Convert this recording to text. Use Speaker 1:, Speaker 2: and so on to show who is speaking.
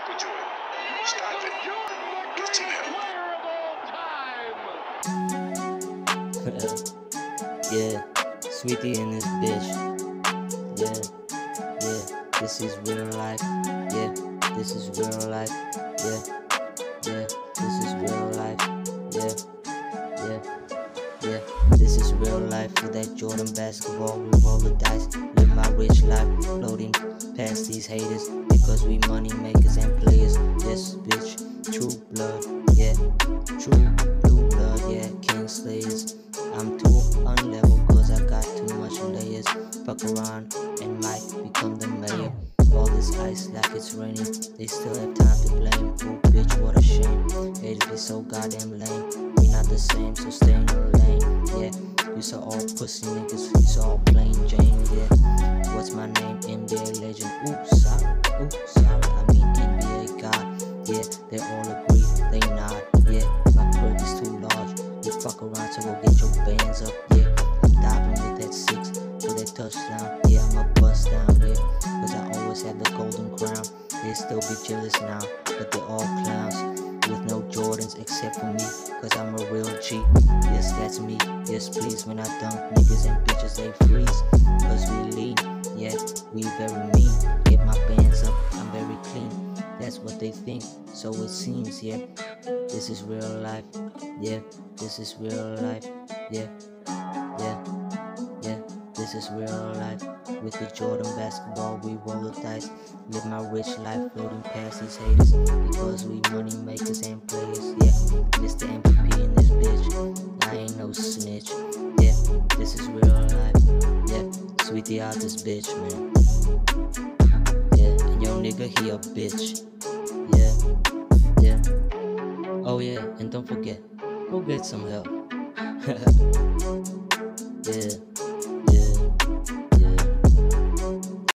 Speaker 1: Michael Jordan. Stop it. Get some help.
Speaker 2: yeah, Sweet Dee in this bitch. Yeah, yeah, this is real life. Yeah, this is real life. Yeah, yeah, this is this is real life. With that Jordan basketball, we roll the dice. Live my rich life, floating past these haters. Because we money makers and players. Yes, bitch, true blood. Yeah, true blue blood. Yeah, king slayers. I'm too unlevel cause I got too much layers. Fuck around and might become the mayor. All this ice like it's raining, they still have time to blame. Oh bitch, what a shame. Haters be so goddamn lame. We not the same, so stay in your lane. Pussy niggas, you all plain Jane. Yeah, what's my name? NBA legend. Ooh, sorry, ooh, sorry. I mean NBA God. Yeah, they all agree, they nod. Yeah, my crib is too large. You fuck around, so go get your bands up. Yeah, I'm diving with that six for that touchdown. Yeah, I'm a bust down. Yeah, cause I always had the golden crown. They still be jealous now, but they're all clowns. With no Jordans except for me, cause I'm a real G. Please, when I dunk niggas and bitches, they freeze. Cause we lean, yeah, we very mean. Get my bands up, I'm very clean. That's what they think, so it seems, yeah. This is real life, yeah. This is real life, yeah. Yeah, yeah. This is real life. With the Jordan basketball, we roll the dice. Live my rich life, floating past these haters. Because we money This is real life, yeah. Sweet Dee out this bitch, man. Yeah, and yo nigga, he a bitch. Yeah, yeah. Oh yeah, and don't forget, go get some help. yeah.